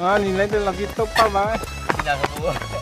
Ah, nilai itu lagi top Pak. ba? Pindah gua.